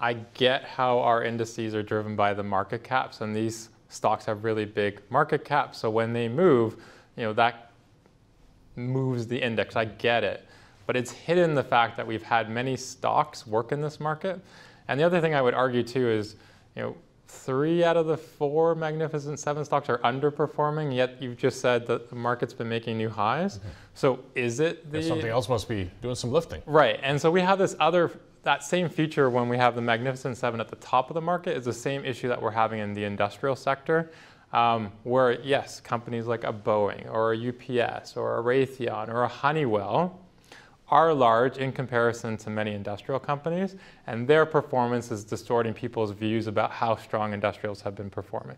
I get how our indices are driven by the market caps, and these stocks have really big market caps. So when they move, you know, that moves the index. I get it. But it's hidden the fact that we've had many stocks work in this market. And the other thing I would argue too is, you know, three out of the four Magnificent Seven stocks are underperforming, yet you've just said that the market's been making new highs. Mm-hmm. So is it the. something else must be doing some lifting. Right. And so we have this other, that same feature when we have the Magnificent Seven at the top of the market is the same issue that we're having in the industrial sector. Um, where, yes, companies like a Boeing or a UPS or a Raytheon or a Honeywell are large in comparison to many industrial companies, and their performance is distorting people's views about how strong industrials have been performing.